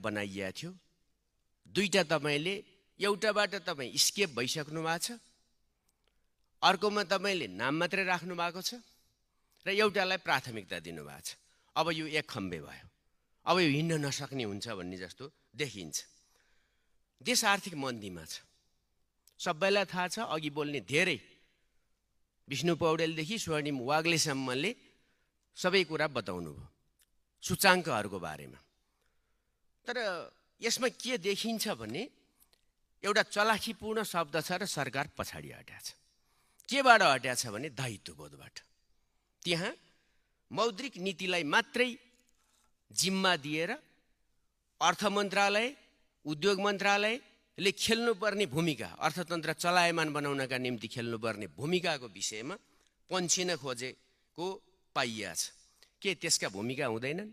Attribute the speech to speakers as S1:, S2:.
S1: बनाइएको थियो दुईवटा तपाईँले एउटाबाट तपाईँ स्केप भइसक्नु भएको छ। अर्कोमा तपाईँले नाम मात्रै राख्नु भएको छ र एउटालाई प्राथमिकता दिनुभएको छ। अब यो एक खम्बे भयो। अब यो हिँड्न नसक्ने हुन्छ भन्ने जस्तो देखिन्छ। देश आर्थिक मन्दीमा छ। सबैलाई थाहा छ अघि बोल्ने धेरै विष्णु पौडेलदेखि स्वर्णिम वाग्लेसम्मले सबै कुरा बताउनु भयो सूचाङ्कहरूको बारेमा। तर यसमा के देखिन्छ भने एउटा चलाखीपूर्ण शब्द छ र सरकार पछाडि हट्या छ। केबाट हट्या छ भने दायित्वबोधबाट त्यहाँ मौद्रिक नीतिलाई मात्रै जिम्मा दिएर अर्थ मन्त्रालय उद्योग मन्त्रालयले खेल्नुपर्ने भूमिका अर्थतन्त्र चलायमान बनाउनका निम्ति खेल्नुपर्ने भूमिकाको विषयमा पन्छिन खोजेको पाइया छ। के त्यसका भूमिका हुँदैनन्?